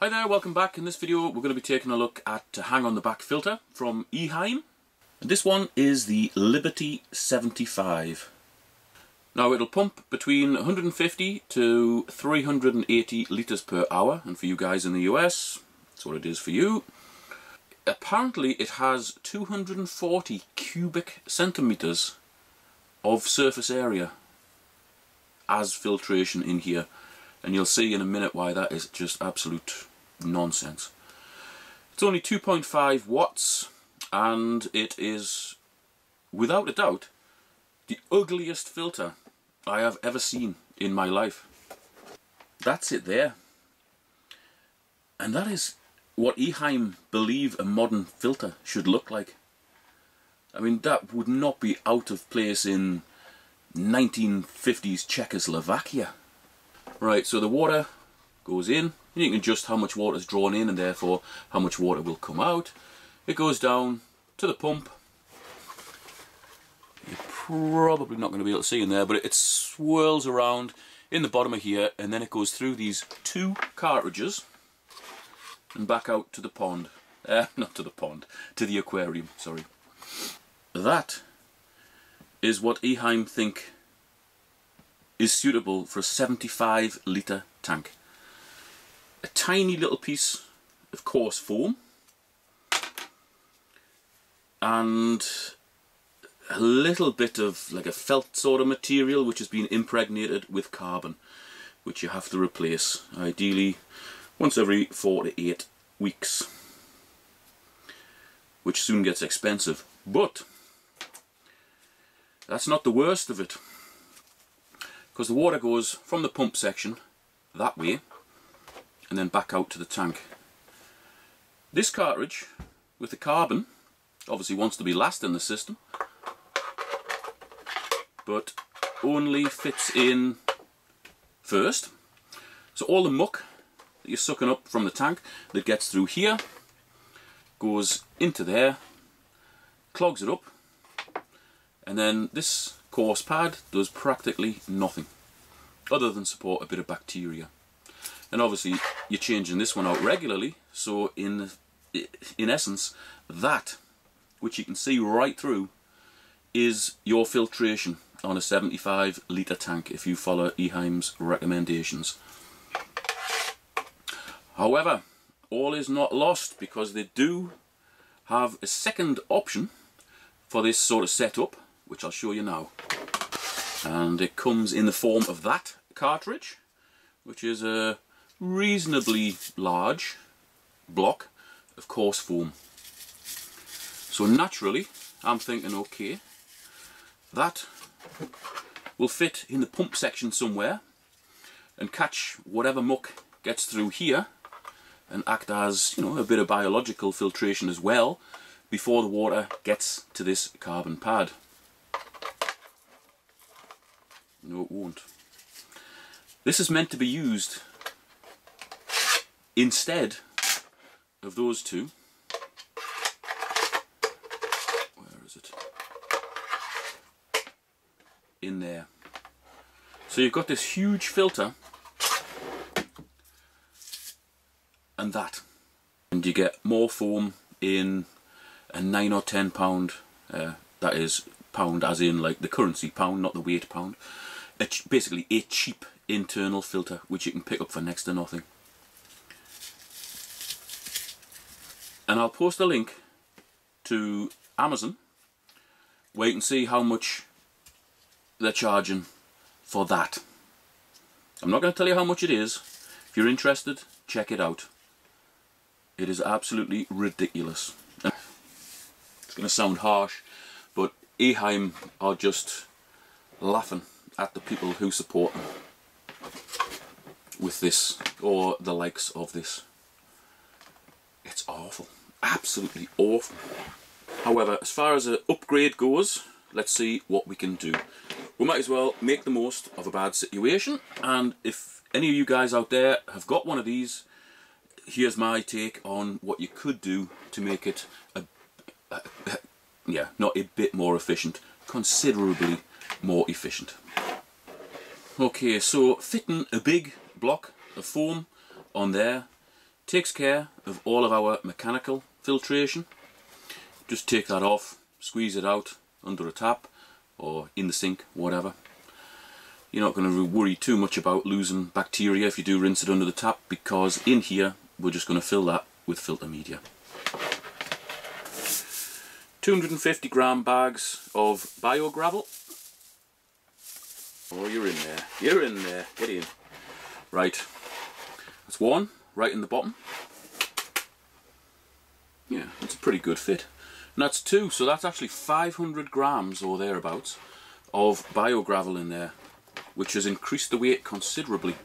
Hi there, welcome back. In this video we're going to be taking a look at a hang on the back filter from Eheim. And this one is the Liberty 75. Now it'll pump between 150 to 380 litres per hour and for you guys in the US, that's what it is for you. Apparently it has 240 cubic centimetres of surface area as filtration in here and you'll see in a minute why that is just absolute nonsense. It's only 2.5 watts and it is without a doubt the ugliest filter I have ever seen in my life. That's it there. And that is what Eheim believe a modern filter should look like. I mean that would not be out of place in 1950s Czechoslovakia. Right, so the water goes in, and you can adjust how much water is drawn in and therefore how much water will come out. It goes down to the pump. You're probably not going to be able to see in there, but it swirls around in the bottom of here and then it goes through these two cartridges and back out to the pond. Uh, not to the pond, to the aquarium, sorry. That is what Eheim think is suitable for a 75 litre tank. A tiny little piece of coarse foam and a little bit of like a felt sort of material which has been impregnated with carbon which you have to replace ideally once every four to eight weeks which soon gets expensive but that's not the worst of it. Because the water goes from the pump section that way and then back out to the tank. This cartridge with the carbon obviously wants to be last in the system but only fits in first. So all the muck that you're sucking up from the tank that gets through here goes into there, clogs it up and then this coarse pad does practically nothing other than support a bit of bacteria and obviously you're changing this one out regularly so in in essence that which you can see right through is your filtration on a 75 litre tank if you follow Eheim's recommendations. However, all is not lost because they do have a second option for this sort of setup which I'll show you now. And it comes in the form of that cartridge, which is a reasonably large block of coarse foam. So naturally, I'm thinking, okay, that will fit in the pump section somewhere and catch whatever muck gets through here and act as, you know, a bit of biological filtration as well before the water gets to this carbon pad. No, it won't. This is meant to be used instead of those two. Where is it? In there. So you've got this huge filter and that. And you get more foam in a 9 or 10 pound, uh, that is pound as in like the currency pound, not the weight pound a basically a cheap internal filter which you can pick up for next to nothing. And I'll post a link to Amazon where you can see how much they're charging for that. I'm not going to tell you how much it is. If you're interested, check it out. It is absolutely ridiculous. It's going to sound harsh, but Eheim are just laughing at the people who support them with this or the likes of this. It's awful. Absolutely awful. However, as far as an upgrade goes, let's see what we can do. We might as well make the most of a bad situation and if any of you guys out there have got one of these, here's my take on what you could do to make it a, a, a yeah, not a bit more efficient, considerably more efficient. Okay, so fitting a big block of foam on there takes care of all of our mechanical filtration. Just take that off, squeeze it out under a tap or in the sink, whatever. You're not going to worry too much about losing bacteria if you do rinse it under the tap because in here we're just going to fill that with filter media. 250 gram bags of bio gravel. Oh, you're in there. You're in there. Get in. Right. That's one right in the bottom. Yeah, it's a pretty good fit. And that's two, so that's actually 500 grams or thereabouts of bio gravel in there, which has increased the weight considerably.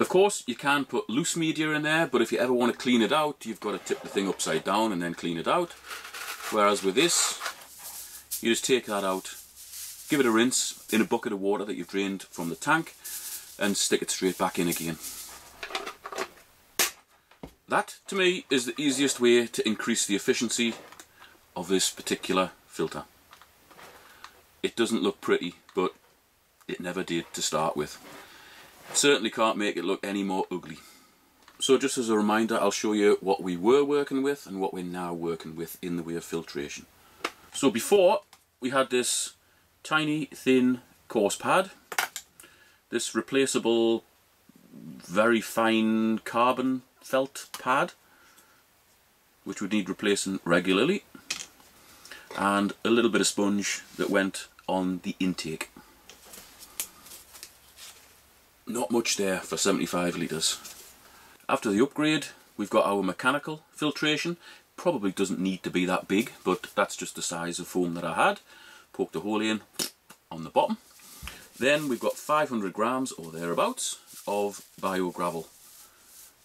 Of course, you can put loose media in there, but if you ever want to clean it out, you've got to tip the thing upside down and then clean it out. Whereas with this, you just take that out, give it a rinse in a bucket of water that you've drained from the tank, and stick it straight back in again. That, to me, is the easiest way to increase the efficiency of this particular filter. It doesn't look pretty, but it never did to start with. Certainly can't make it look any more ugly. So just as a reminder, I'll show you what we were working with and what we're now working with in the way of filtration. So before, we had this tiny, thin, coarse pad, this replaceable, very fine carbon felt pad, which would need replacing regularly, and a little bit of sponge that went on the intake. Not much there for 75 litres. After the upgrade, we've got our mechanical filtration. Probably doesn't need to be that big, but that's just the size of foam that I had. Poked a hole in on the bottom. Then we've got 500 grams or thereabouts of bio gravel.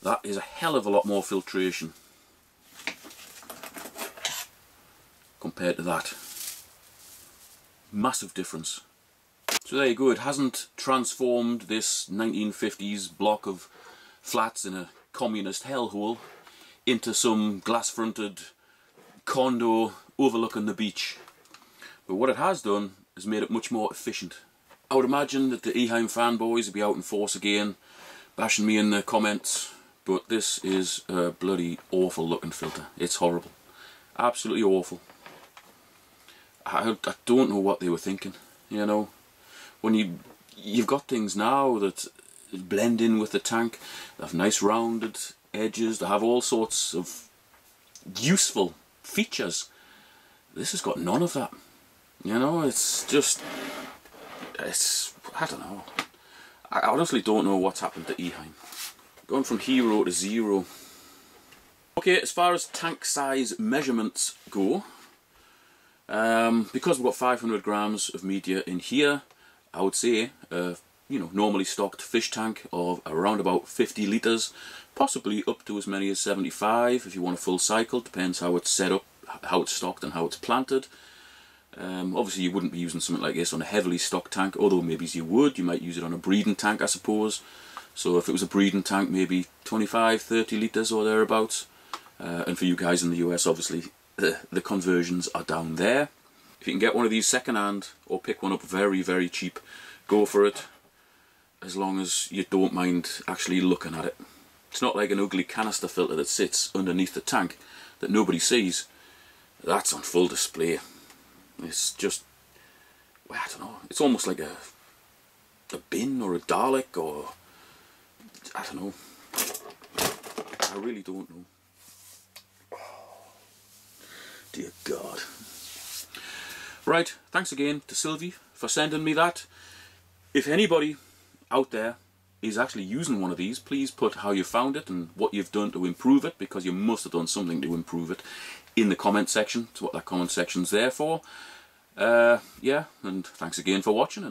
That is a hell of a lot more filtration compared to that. Massive difference. So there you go, it hasn't transformed this 1950s block of flats in a communist hellhole into some glass-fronted condo overlooking the beach. But what it has done is made it much more efficient. I would imagine that the Eheim fanboys will be out in force again, bashing me in the comments, but this is a bloody awful looking filter. It's horrible. Absolutely awful. I, I don't know what they were thinking, you know. When you, you've got things now that blend in with the tank. They have nice rounded edges. They have all sorts of useful features. This has got none of that. You know, it's just, it's, I don't know. I honestly don't know what's happened to Eheim. Going from hero to zero. Okay, as far as tank size measurements go, um, because we've got 500 grams of media in here, I would say uh, you know, normally stocked fish tank of around about 50 litres, possibly up to as many as 75 if you want a full cycle, depends how it's set up, how it's stocked and how it's planted. Um, obviously you wouldn't be using something like this on a heavily stocked tank, although maybe you would, you might use it on a breeding tank I suppose. So if it was a breeding tank, maybe 25, 30 litres or thereabouts. Uh, and for you guys in the US, obviously, the, the conversions are down there. If you can get one of these secondhand or pick one up very, very cheap, go for it as long as you don't mind actually looking at it. It's not like an ugly canister filter that sits underneath the tank that nobody sees. That's on full display. It's just, well, I don't know, it's almost like a, a bin or a Dalek or, I don't know. I really don't know. dear God. Right, thanks again to Sylvie for sending me that. If anybody out there is actually using one of these, please put how you found it and what you've done to improve it, because you must have done something to improve it in the comment section. It's what that comment section's there for. Uh, yeah, and thanks again for watching.